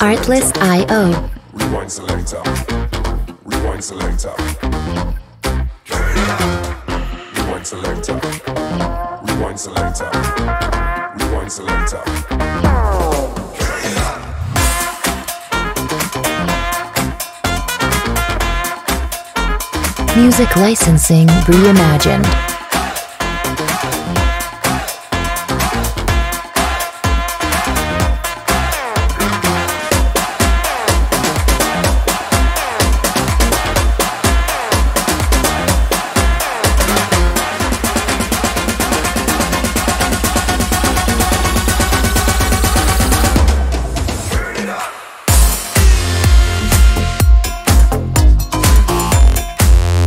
Artlist.io. Rewind selector. Rewind selector. Rewind selector. Rewind selector. Rewind selector. Music licensing reimagined.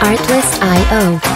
Artlist.io.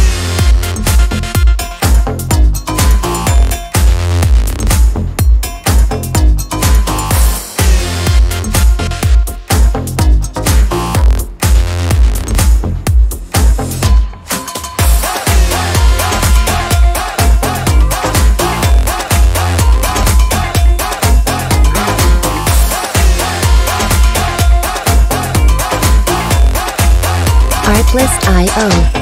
Artlist.io.